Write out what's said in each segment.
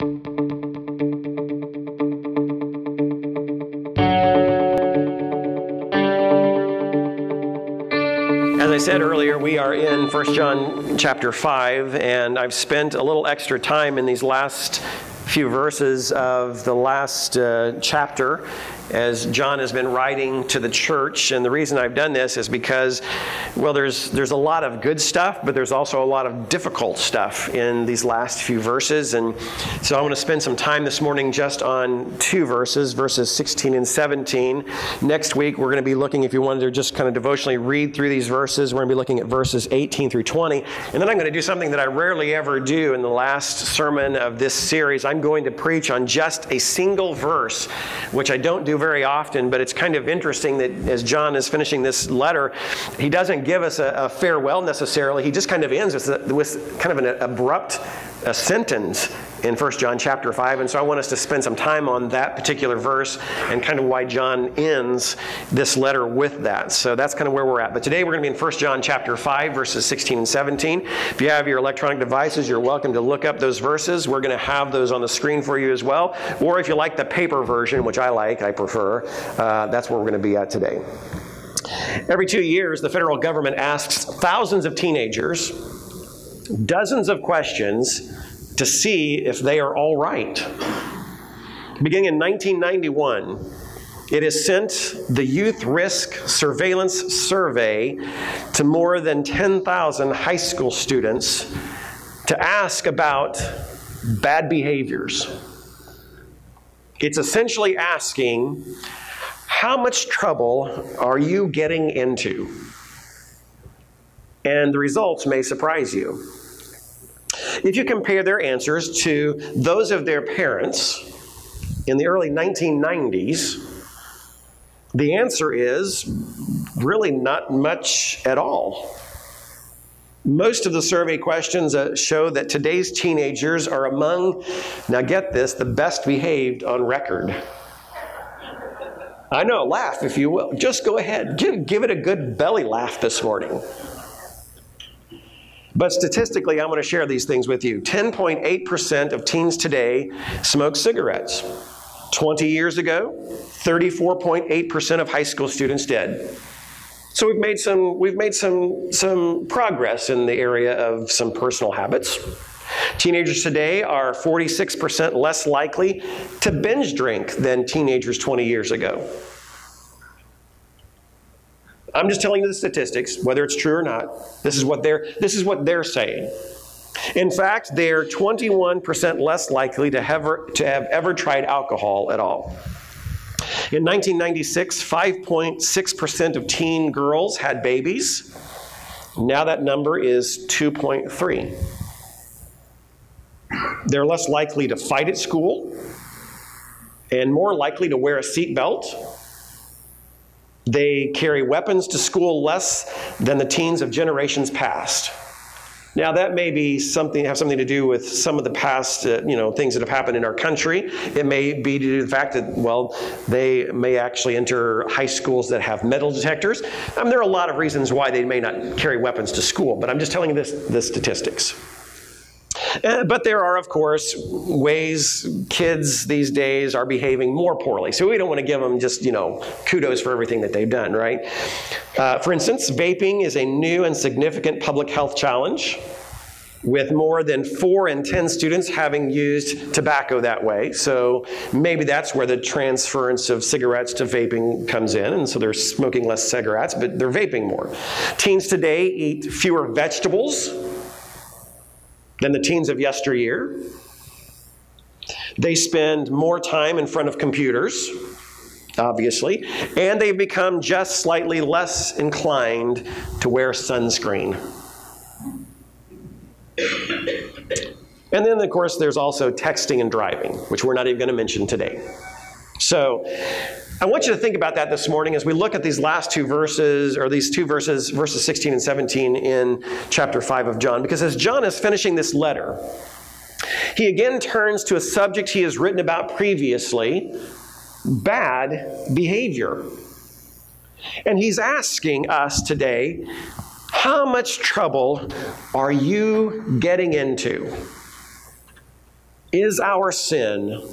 As I said earlier, we are in 1 John chapter 5, and I've spent a little extra time in these last few verses of the last uh, chapter as John has been writing to the church. And the reason I've done this is because, well, there's, there's a lot of good stuff, but there's also a lot of difficult stuff in these last few verses. And so I want to spend some time this morning just on two verses, verses 16 and 17. Next week, we're going to be looking, if you wanted to just kind of devotionally read through these verses, we're going to be looking at verses 18 through 20. And then I'm going to do something that I rarely ever do in the last sermon of this series. I'm going to preach on just a single verse, which I don't do very often, but it's kind of interesting that as John is finishing this letter, he doesn't give us a, a farewell necessarily. He just kind of ends with, with kind of an abrupt a sentence in 1 John chapter 5. And so I want us to spend some time on that particular verse and kind of why John ends this letter with that. So that's kind of where we're at. But today we're going to be in 1 John chapter 5, verses 16 and 17. If you have your electronic devices, you're welcome to look up those verses. We're going to have those on the screen for you as well. Or if you like the paper version, which I like, I prefer, uh, that's where we're going to be at today. Every two years, the federal government asks thousands of teenagers dozens of questions to see if they are all right. Beginning in 1991, it has sent the Youth Risk Surveillance Survey to more than 10,000 high school students to ask about bad behaviors. It's essentially asking, how much trouble are you getting into? And the results may surprise you. If you compare their answers to those of their parents in the early 1990s, the answer is really not much at all. Most of the survey questions uh, show that today's teenagers are among, now get this, the best behaved on record. I know, laugh if you will. Just go ahead. Give, give it a good belly laugh this morning. But statistically, I'm going to share these things with you. 10.8% of teens today smoke cigarettes. 20 years ago, 34.8% of high school students did. So we've made some we've made some some progress in the area of some personal habits. Teenagers today are 46% less likely to binge drink than teenagers 20 years ago. I'm just telling you the statistics, whether it's true or not. This is what they're, this is what they're saying. In fact, they're 21% less likely to have, to have ever tried alcohol at all. In 1996, 5.6% of teen girls had babies. Now that number is 2.3. They're less likely to fight at school and more likely to wear a seatbelt they carry weapons to school less than the teens of generations past. Now that may be something have something to do with some of the past, uh, you know, things that have happened in our country. It may be due to the fact that well, they may actually enter high schools that have metal detectors. I mean, there are a lot of reasons why they may not carry weapons to school, but I'm just telling you this the statistics. Uh, but there are, of course, ways kids these days are behaving more poorly. So we don't want to give them just, you know, kudos for everything that they've done, right? Uh, for instance, vaping is a new and significant public health challenge with more than four in 10 students having used tobacco that way. So maybe that's where the transference of cigarettes to vaping comes in. And so they're smoking less cigarettes, but they're vaping more. Teens today eat fewer vegetables than the teens of yesteryear. They spend more time in front of computers, obviously, and they've become just slightly less inclined to wear sunscreen. And then, of course, there's also texting and driving, which we're not even going to mention today. So, I want you to think about that this morning as we look at these last two verses, or these two verses, verses 16 and 17 in chapter 5 of John, because as John is finishing this letter, he again turns to a subject he has written about previously bad behavior. And he's asking us today, how much trouble are you getting into? Is our sin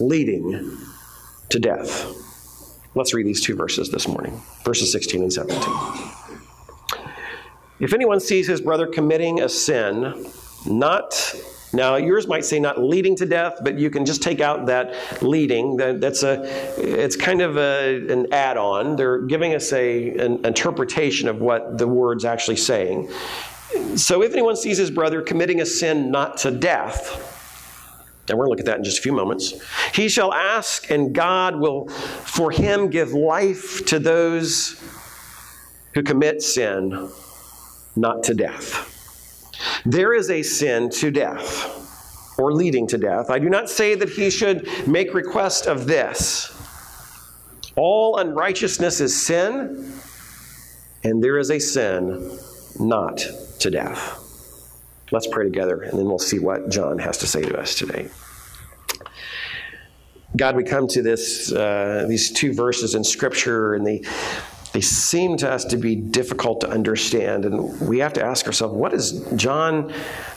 leading to death? Let's read these two verses this morning, verses 16 and 17. If anyone sees his brother committing a sin, not now yours might say not leading to death, but you can just take out that leading. That, that's a it's kind of a, an add-on. They're giving us a an interpretation of what the word's actually saying. So if anyone sees his brother committing a sin not to death, and we're going to look at that in just a few moments. He shall ask, and God will for him give life to those who commit sin, not to death. There is a sin to death, or leading to death. I do not say that he should make request of this. All unrighteousness is sin, and there is a sin not to death. Let's pray together, and then we'll see what John has to say to us today. God, we come to this uh, these two verses in Scripture, and they they seem to us to be difficult to understand, and we have to ask ourselves, what is John?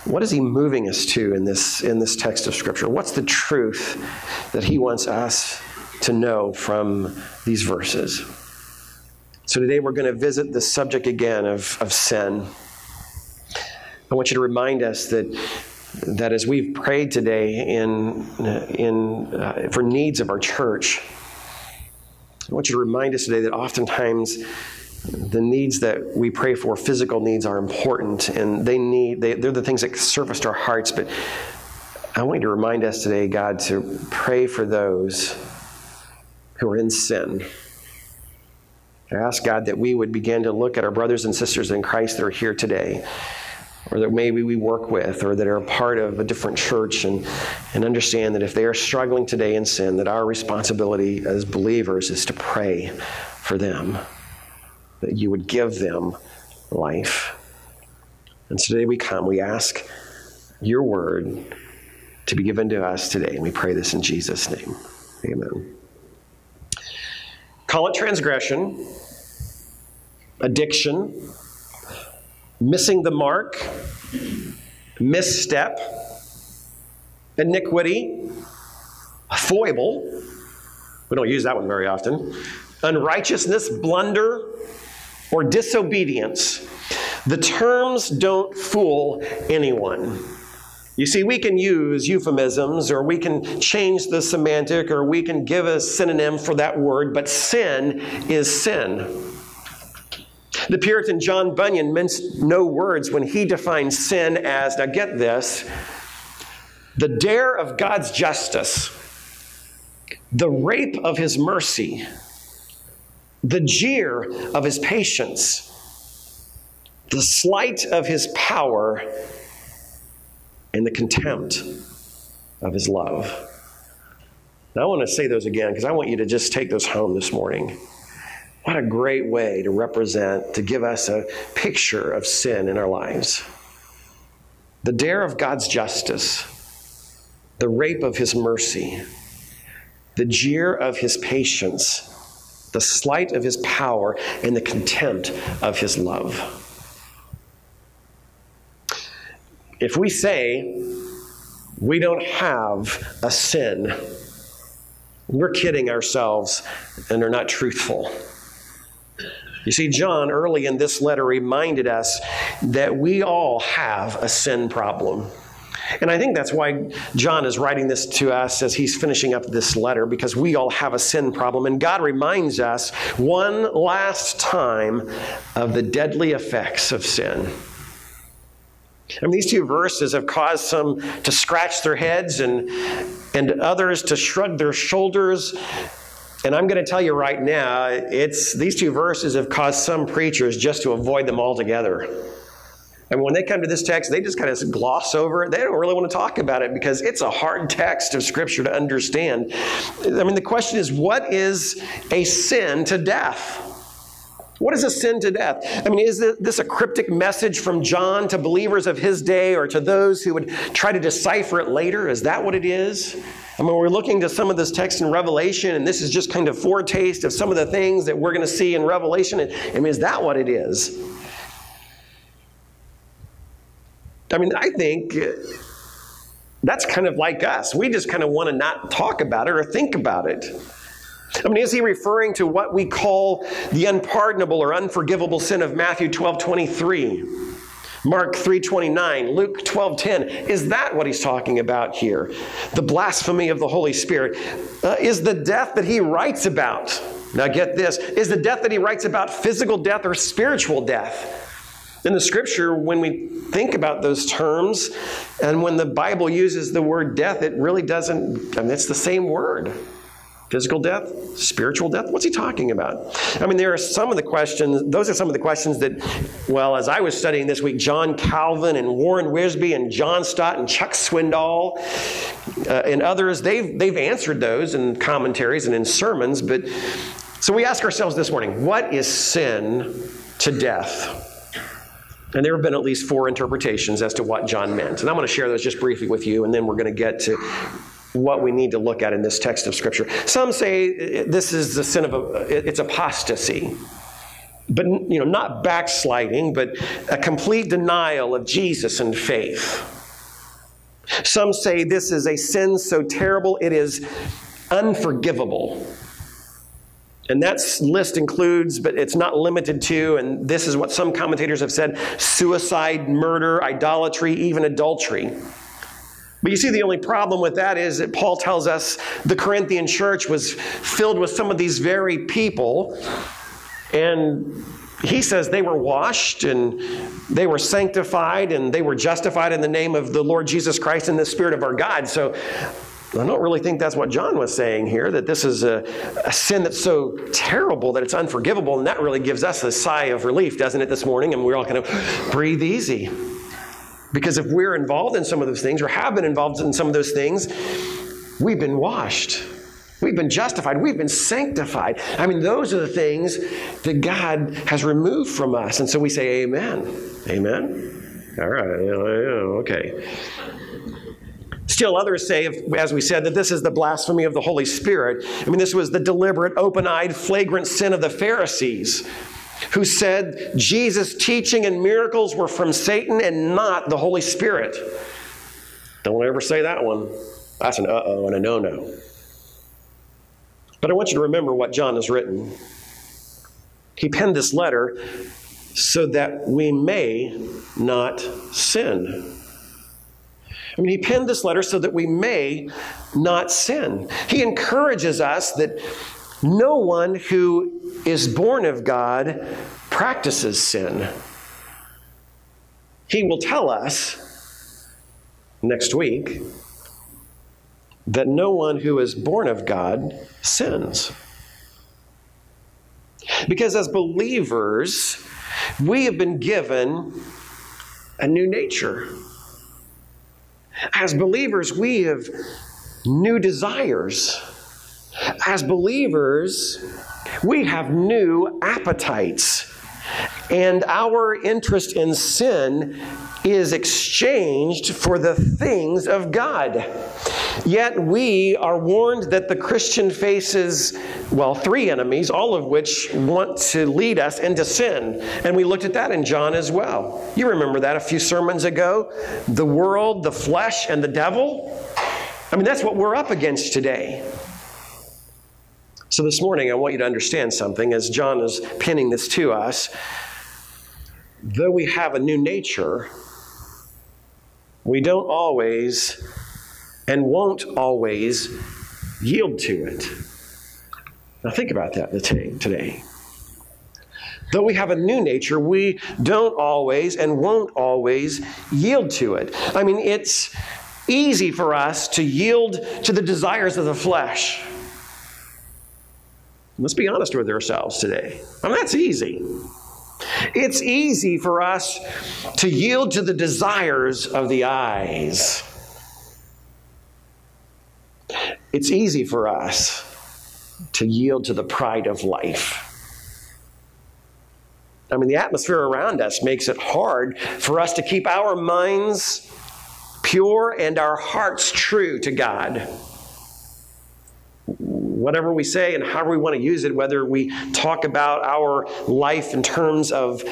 What is he moving us to in this in this text of Scripture? What's the truth that he wants us to know from these verses? So today we're going to visit the subject again of, of sin. I want you to remind us that, that as we've prayed today in, in, uh, for needs of our church, I want you to remind us today that oftentimes the needs that we pray for, physical needs, are important and they need, they, they're the things that surface our hearts. But I want you to remind us today, God, to pray for those who are in sin. I ask God that we would begin to look at our brothers and sisters in Christ that are here today or that maybe we work with or that are a part of a different church and, and understand that if they are struggling today in sin, that our responsibility as believers is to pray for them, that you would give them life. And today we come, we ask your word to be given to us today, and we pray this in Jesus' name. Amen. Call it transgression, addiction, missing the mark, misstep, iniquity, foible. We don't use that one very often. Unrighteousness, blunder, or disobedience. The terms don't fool anyone. You see, we can use euphemisms or we can change the semantic or we can give a synonym for that word, but sin is sin. The Puritan John Bunyan minced no words when he defined sin as, now get this, the dare of God's justice, the rape of his mercy, the jeer of his patience, the slight of his power, and the contempt of his love. Now, I want to say those again because I want you to just take those home this morning. What a great way to represent, to give us a picture of sin in our lives. The dare of God's justice, the rape of his mercy, the jeer of his patience, the slight of his power, and the contempt of his love. If we say we don't have a sin, we're kidding ourselves and are not truthful. You see, John early in this letter reminded us that we all have a sin problem. And I think that's why John is writing this to us as he's finishing up this letter, because we all have a sin problem. And God reminds us one last time of the deadly effects of sin. I mean, these two verses have caused some to scratch their heads and, and others to shrug their shoulders and I'm going to tell you right now, it's these two verses have caused some preachers just to avoid them altogether. And when they come to this text, they just kind of gloss over it. They don't really want to talk about it because it's a hard text of Scripture to understand. I mean, the question is what is a sin to death? What is a sin to death? I mean, is this a cryptic message from John to believers of his day or to those who would try to decipher it later? Is that what it is? I mean, we're looking to some of this text in Revelation, and this is just kind of foretaste of some of the things that we're going to see in Revelation. I mean, is that what it is? I mean, I think uh, That's kind of like us. We just kind of want to not talk about it or think about it. I mean, is he referring to what we call the unpardonable or unforgivable sin of Matthew 12 23? Mark 3:29, Luke 12:10. Is that what he's talking about here? The blasphemy of the Holy Spirit uh, is the death that he writes about. Now get this, is the death that he writes about physical death or spiritual death? In the scripture, when we think about those terms, and when the Bible uses the word death, it really doesn't, I mean, it's the same word. Physical death, spiritual death? What's he talking about? I mean, there are some of the questions, those are some of the questions that, well, as I was studying this week, John Calvin and Warren Wiersbe and John Stott and Chuck Swindoll uh, and others, they've, they've answered those in commentaries and in sermons. But so we ask ourselves this morning what is sin to death? And there have been at least four interpretations as to what John meant. And I'm going to share those just briefly with you, and then we're going to get to what we need to look at in this text of Scripture. Some say this is the sin of a, it's apostasy. But you know, not backsliding, but a complete denial of Jesus and faith. Some say this is a sin so terrible it is unforgivable. And that list includes, but it's not limited to, and this is what some commentators have said suicide, murder, idolatry, even adultery. But you see, the only problem with that is that Paul tells us the Corinthian church was filled with some of these very people, and he says they were washed and they were sanctified and they were justified in the name of the Lord Jesus Christ and the Spirit of our God. So I don't really think that's what John was saying here, that this is a, a, sin that's so terrible that it's unforgivable. And that really gives us a sigh of relief, doesn't it, this morning? And we're all kind of breathe easy. Because if we're involved in some of those things or have been involved in some of those things, we've been washed. We've been justified. We've been sanctified. I mean, those are the things that God has removed from us. And so we say, Amen. Amen. All right. Okay. Still, others say, as we said, that this is the blasphemy of the Holy Spirit. I mean, this was the deliberate, open eyed, flagrant sin of the Pharisees who said Jesus' teaching and miracles were from Satan and not the Holy Spirit. Don't ever say that one. That's an uh oh and a no no. But I want you to remember what John has written. He penned this letter so that we may not sin. I mean, he penned this letter so that we may not sin. He encourages us that no one who is born of God practices sin. He will tell us next week that no one who is born of God sins. Because as believers, we have been given a new nature. As believers, we have new desires. As believers, we have new appetites. And our interest in sin is exchanged for the things of God. Yet we are warned that the Christian faces, well, three enemies, all of which want to lead us into sin. And we looked at that in John as well. You remember that a few sermons ago the world, the flesh, and the devil. I mean, that's what we're up against today. So this morning, I want you to understand something as John is pinning this to us. Though we have a new nature, we don't always and won't always yield to it. Now, think about that today. Though we have a new nature, we don't always and won't always yield to it. I mean, it's easy for us to yield to the desires of the flesh. Let's be honest with ourselves today. I mean, that's easy. It's easy for us to yield to the desires of the eyes. It's easy for us to yield to the pride of life. I mean, the atmosphere around us makes it hard for us to keep our minds pure and our hearts true to God whatever we say and however we want to use it, whether we talk about our life in terms of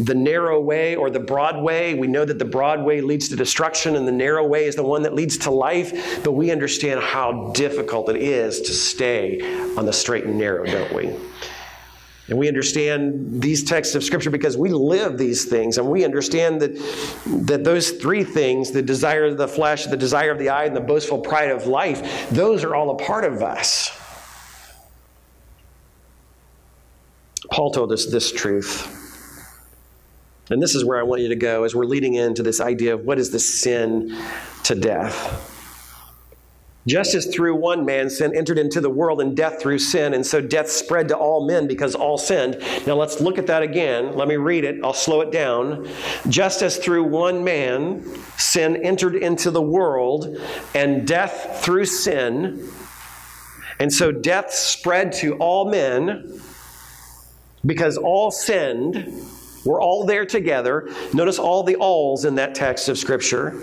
the narrow way or the broad way. We know that the broad way leads to destruction and the narrow way is the one that leads to life, but we understand how difficult it is to stay on the straight and narrow, don't we? And we understand these texts of Scripture because we live these things, and we understand that, that those three things the desire of the flesh, the desire of the eye, and the boastful pride of life those are all a part of us. Paul told us this truth. And this is where I want you to go as we're leading into this idea of what is the sin to death. Just as through one man sin entered into the world and death through sin, and so death spread to all men because all sinned. Now let's look at that again. Let me read it. I'll slow it down. Just as through one man sin entered into the world and death through sin, and so death spread to all men because all sinned. We're all there together. Notice all the alls in that text of Scripture.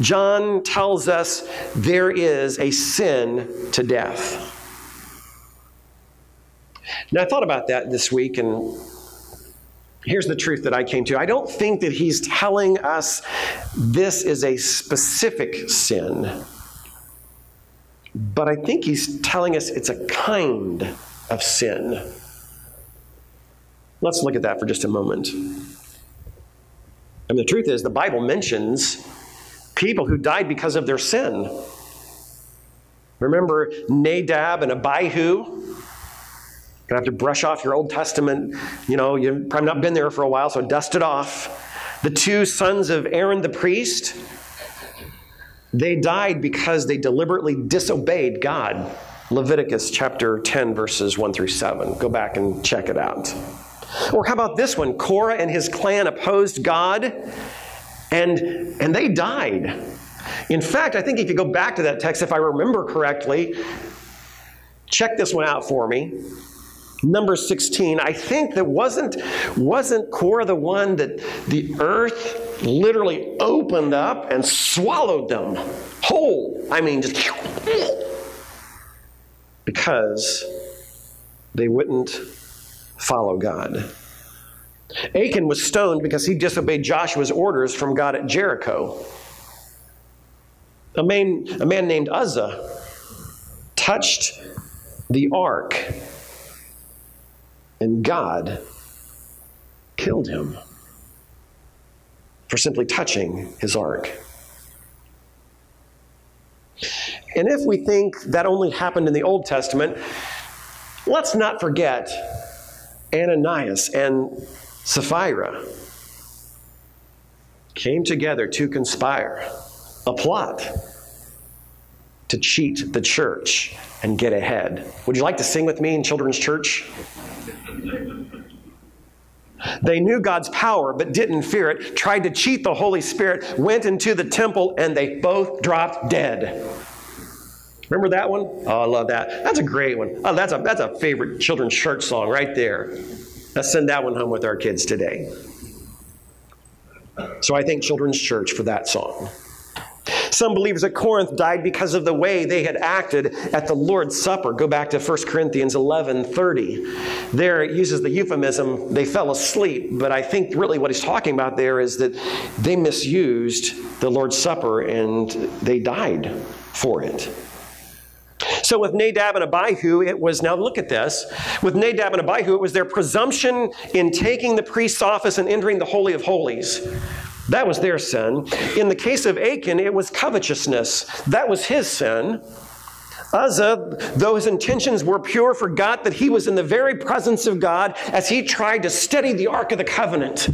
John tells us there is a sin to death. Now, I thought about that this week, and here's the truth that I came to. I don't think that he's telling us this is a specific sin, but I think he's telling us it's a kind of sin. Let's look at that for just a moment. And the truth is, the Bible mentions people who died because of their sin. Remember Nadab and Abihu? Gonna have to brush off your Old Testament. You know, you've probably not been there for a while, so dust it off. The two sons of Aaron the priest, they died because they deliberately disobeyed God. Leviticus chapter 10, verses 1 through 7. Go back and check it out. Or how about this one? Korah and his clan opposed God and, and they died. In fact, I think if you go back to that text, if I remember correctly, check this one out for me. Number 16, I think that wasn't, wasn't Korah the one that the earth literally opened up and swallowed them whole. I mean, just because they wouldn't follow God. Achan was stoned because he disobeyed Joshua's orders from God at Jericho. A man, a man named Uzzah touched the ark, and God killed him for simply touching his ark. And if we think that only happened in the Old Testament, let's not forget Ananias and Sapphira came together to conspire, a plot to cheat the church and get ahead. Would you like to sing with me in children's church? They knew God's power but didn't fear it, tried to cheat the Holy Spirit, went into the temple, and they both dropped dead. Remember that one? Oh, I love that. That's a great one. Oh, that's a, that's a favorite children's church song right there. Let's send that one home with our kids today. So I thank Children's Church for that song. Some believers at Corinth died because of the way they had acted at the Lord's Supper. Go back to 1 Corinthians 11:30. There it uses the euphemism, they fell asleep. But I think really what he's talking about there is that they misused the Lord's Supper and they died for it. So with Nadab and Abihu, it was, now look at this. With Nadab and Abihu, it was their presumption in taking the priest's office and entering the Holy of Holies. That was their sin. In the case of Achan, it was covetousness. That was his sin. Uzzah, though his intentions were pure, forgot that he was in the very presence of God as he tried to steady the Ark of the Covenant.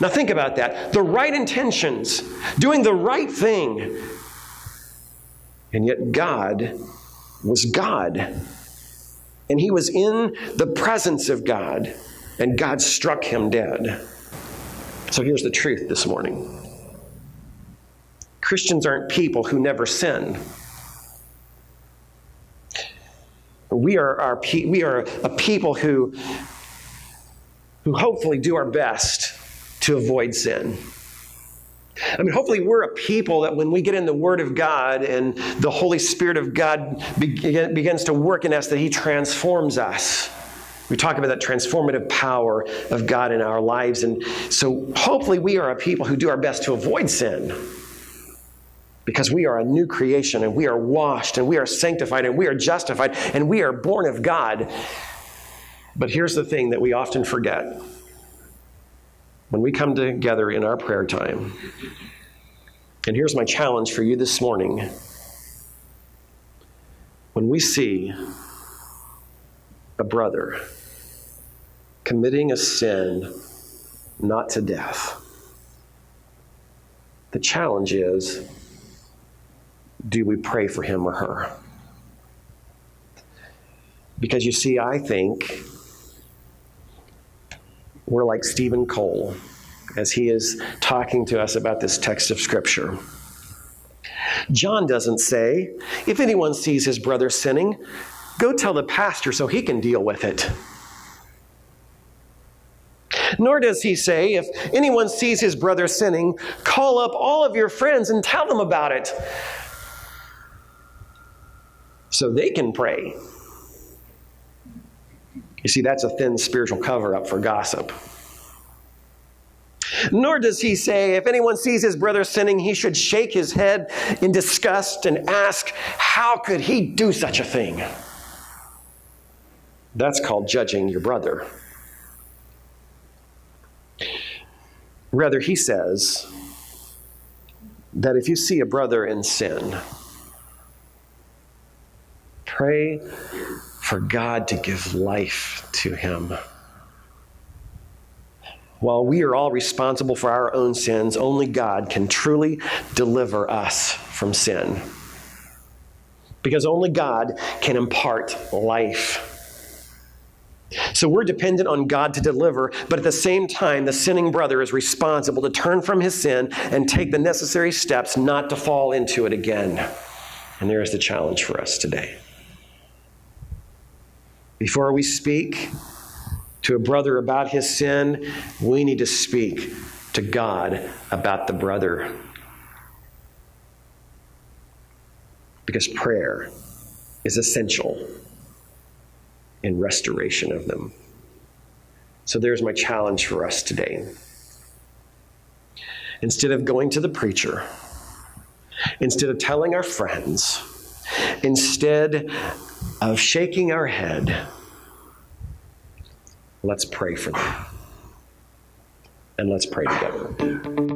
Now think about that. The right intentions, doing the right thing. And yet God was God. And he was in the presence of God, and God struck him dead. So here's the truth this morning Christians aren't people who never sin. We are, our, we are a people who, who hopefully do our best to avoid sin. I mean, hopefully, we're a people that when we get in the Word of God and the Holy Spirit of God begin, begins to work in us, that He transforms us. We talk about that transformative power of God in our lives. And so hopefully we are a people who do our best to avoid sin because we are a new creation and we are washed and we are sanctified and we are justified and we are born of God. But here's the thing that we often forget when we come together in our prayer time. And here's my challenge for you this morning. When we see a brother committing a sin not to death, the challenge is do we pray for him or her? Because you see, I think we're like Steven Cole as he is talking to us about this text of Scripture. John doesn't say, if anyone sees his brother sinning, go tell the pastor so he can deal with it. Nor does he say, if anyone sees his brother sinning, call up all of your friends and tell them about it so they can pray. You see, that's a thin spiritual cover up for gossip. Nor does he say, if anyone sees his brother sinning, he should shake his head in disgust and ask, How could he do such a thing? That's called judging your brother. Rather, he says that if you see a brother in sin, pray for God to give life to him. While we are all responsible for our own sins, only God can truly deliver us from sin. Because only God can impart life. So we're dependent on God to deliver, but at the same time, the sinning brother is responsible to turn from his sin and take the necessary steps not to fall into it again. And there is the challenge for us today. Before we speak to a brother about his sin, we need to speak to God about the brother. Because prayer is essential in restoration of them. So there's my challenge for us today. Instead of going to the preacher, instead of telling our friends, instead of shaking our head, let's pray for them. And let's pray together.